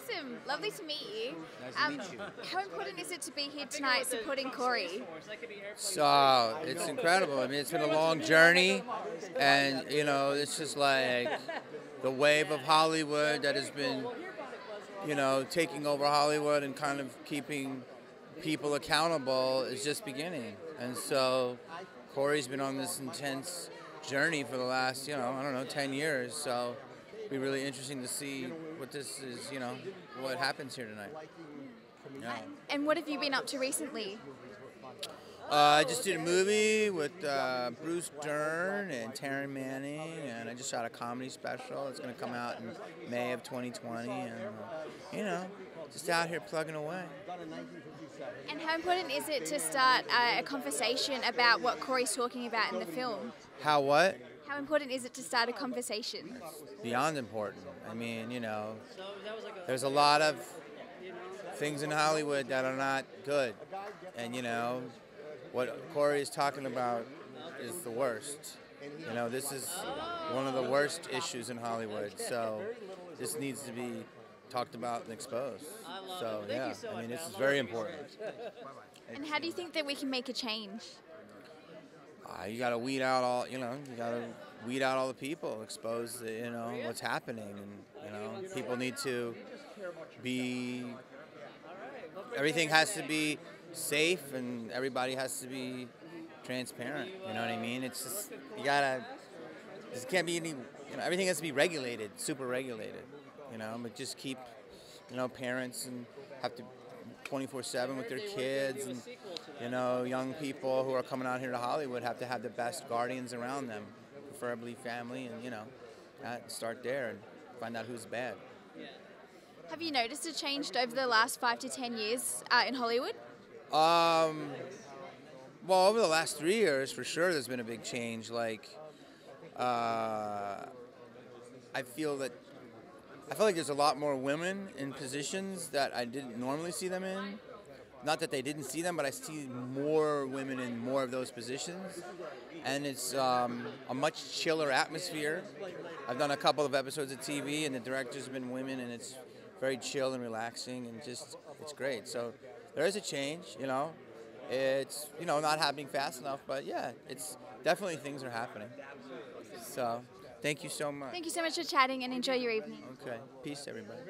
Awesome. Lovely to meet you. Nice to meet um, you. How important is it to be here tonight supporting Corey? So it's incredible. I mean, it's been a long journey, and you know, it's just like the wave of Hollywood that has been, you know, taking over Hollywood and kind of keeping people accountable is just beginning. And so Corey's been on this intense journey for the last, you know, I don't know, 10 years. So it'll be really interesting to see what this is, you know, what happens here tonight. Yeah. And what have you been up to recently? Uh, I just did a movie with uh, Bruce Dern and Taryn Manning, and I just shot a comedy special. It's going to come out in May of 2020, and uh, you know, just out here plugging away. And how important is it to start uh, a conversation about what Corey's talking about in the film? How what? How important is it to start a conversation? Beyond important. I mean, you know, there's a lot of things in Hollywood that are not good, and you know, what Corey is talking about is the worst. You know, this is one of the worst issues in Hollywood. So this needs to be talked about and exposed. So yeah, I mean, this is very important. And how do you think that we can make a change? Uh, you got to weed out all, you know, you got to weed out all the people, expose, the, you know, what's happening, and you know, people need to be. Everything has to be safe, and everybody has to be transparent. You know what I mean? It's just you gotta. There can't be any. You know, everything has to be regulated, super regulated. You know, but just keep, you know, parents and have to 24/7 with their kids, and you know, young people who are coming out here to Hollywood have to have the best guardians around them, preferably family, and you know, start there and find out who's bad. Have you noticed a change over the last five to ten years uh, in Hollywood? Um, well, over the last three years, for sure, there's been a big change. Like, uh, I feel that I feel like there's a lot more women in positions that I didn't normally see them in. Not that they didn't see them, but I see more women in more of those positions, and it's um, a much chiller atmosphere. I've done a couple of episodes of TV, and the directors have been women, and it's very chill and relaxing, and just it's great. So there is a change, you know. It's you know not happening fast enough, but yeah, it's definitely things are happening. So thank you so much. Thank you so much for chatting and enjoy your evening. Okay, peace, everybody.